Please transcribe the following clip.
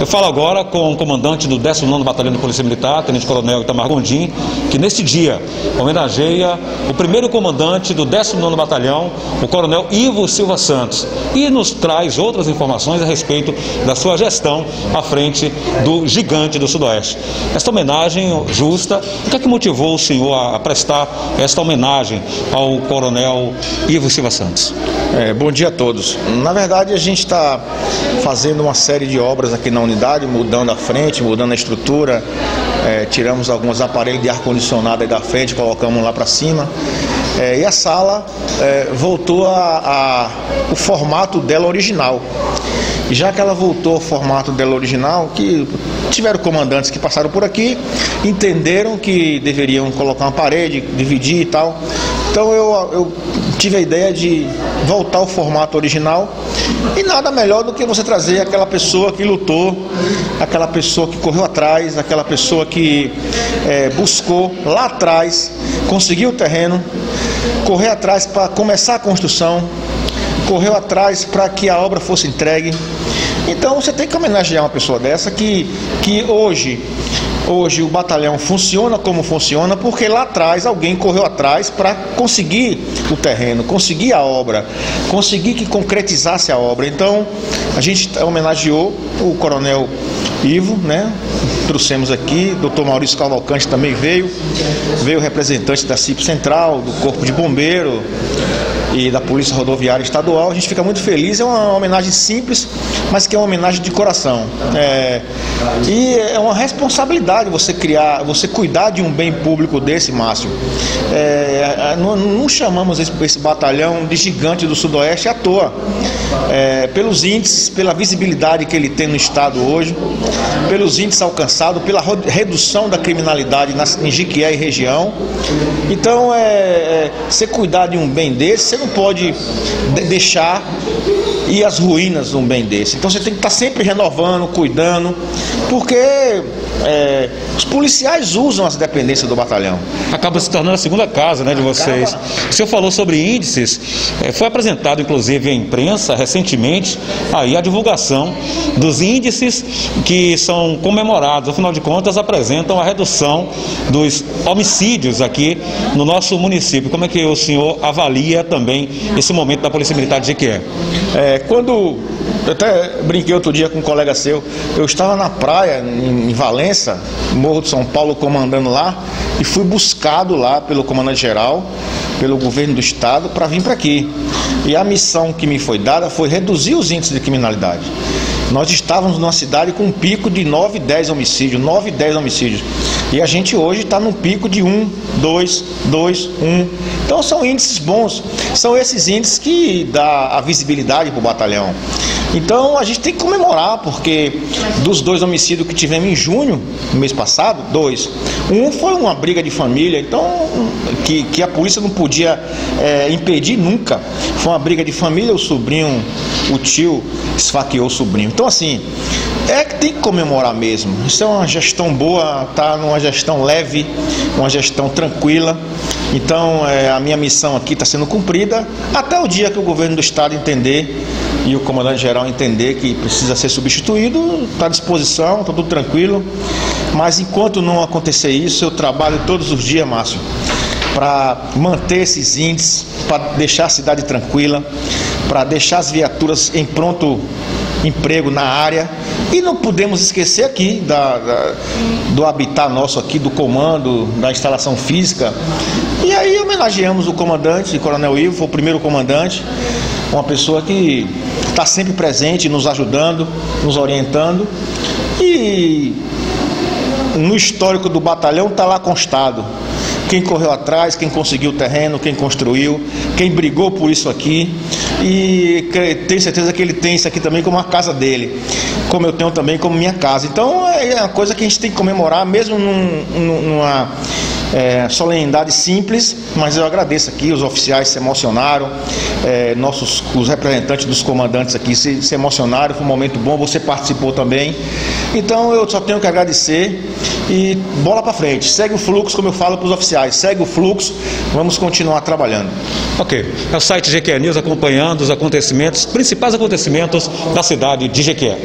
Eu falo agora com o comandante do 19º Batalhão de Polícia Militar, Tenente Coronel Itamar Gondim, que neste dia homenageia o primeiro comandante do 19º Batalhão, o Coronel Ivo Silva Santos, e nos traz outras informações a respeito da sua gestão à frente do gigante do Sudoeste. Esta homenagem justa, o que é que motivou o senhor a prestar esta homenagem ao Coronel Ivo Silva Santos? É, bom dia a todos. Na verdade, a gente está fazendo uma série de obras aqui na unidade, mudando a frente, mudando a estrutura. É, tiramos alguns aparelhos de ar-condicionado da frente, colocamos lá para cima. É, e a sala é, voltou a, a, o formato dela original. E já que ela voltou ao formato dela original, que tiveram comandantes que passaram por aqui, entenderam que deveriam colocar uma parede, dividir e tal. Então eu, eu tive a ideia de voltar ao formato original e nada melhor do que você trazer aquela pessoa que lutou, aquela pessoa que correu atrás, aquela pessoa que é, buscou lá atrás, conseguiu o terreno, correr atrás para começar a construção, correu atrás para que a obra fosse entregue. Então você tem que homenagear uma pessoa dessa que, que hoje Hoje o batalhão funciona como funciona porque lá atrás alguém correu atrás para conseguir o terreno, conseguir a obra, conseguir que concretizasse a obra. Então a gente homenageou o coronel Ivo, né? Trouxemos aqui, doutor Maurício Cavalcante também veio, veio representante da CIP Central, do Corpo de Bombeiro, e da Polícia Rodoviária Estadual. A gente fica muito feliz, é uma homenagem simples, mas que é uma homenagem de coração. É, e é uma responsabilidade você criar, você cuidar de um bem público desse, Márcio. É, não, não, chamamos esse, esse, batalhão de gigante do Sudoeste à toa. É, pelos índices, pela visibilidade que ele tem no Estado hoje, pelos índices alcançados, pela redução da criminalidade na, em Jiquié e região. Então, é, é, você cuidar de um bem desse, não pode deixar ir às ruínas um bem desse. Então você tem que estar sempre renovando, cuidando, porque é, os policiais usam as dependências do batalhão. Acaba se tornando a segunda casa né, de vocês. O senhor falou sobre índices, é, foi apresentado inclusive à imprensa recentemente aí a divulgação dos índices que são comemorados, afinal de contas apresentam a redução dos homicídios aqui no nosso município. Como é que o senhor avalia também esse momento da Polícia Militar de Jequié? É, quando eu até brinquei outro dia com um colega seu, eu estava na praia em Valença, Morro de São Paulo, comandando lá, e fui buscado lá pelo comandante geral, pelo governo do estado, para vir para aqui. E a missão que me foi dada foi reduzir os índices de criminalidade. Nós estávamos numa cidade com um pico de 9, 10 homicídios, 9, 10 homicídios. E a gente hoje está num pico de 1, 2, 2, 1. Então são índices bons. São esses índices que dá a visibilidade para o batalhão. Então a gente tem que comemorar, porque dos dois homicídios que tivemos em junho, no mês passado, dois. Um foi uma briga de família, então que, que a polícia não podia é, impedir nunca. Foi uma briga de família, o sobrinho, o tio esfaqueou o sobrinho. Então assim, é que tem que comemorar mesmo. Isso é uma gestão boa, tá numa gestão leve, uma gestão tranquila. Então, é, a minha missão aqui está sendo cumprida até o dia que o governo do estado entender e o comandante geral entender que precisa ser substituído, está à disposição, está tudo tranquilo. Mas enquanto não acontecer isso, eu trabalho todos os dias, Márcio, para manter esses índices, para deixar a cidade tranquila, para deixar as viaturas em pronto emprego na área. E não podemos esquecer aqui da, da, do habitat nosso aqui, do comando, da instalação física. E aí homenageamos o comandante, Coronel Ivo, foi o primeiro comandante, uma pessoa que está sempre presente, nos ajudando, nos orientando. E no histórico do batalhão está lá constado quem correu atrás, quem conseguiu o terreno, quem construiu, quem brigou por isso aqui. E tenho certeza que ele tem isso aqui também como a casa dele, como eu tenho também como minha casa. Então é uma coisa que a gente tem que comemorar, mesmo num, numa é, solenidade simples, mas eu agradeço aqui, os oficiais se emocionaram, é, nossos, os representantes dos comandantes aqui se, se emocionaram, foi um momento bom, você participou também. Então eu só tenho que agradecer e bola para frente, segue o fluxo, como eu falo para os oficiais, segue o fluxo, vamos continuar trabalhando. Ok, é o site GQ News acompanhando os acontecimentos, principais acontecimentos da cidade de Jequié.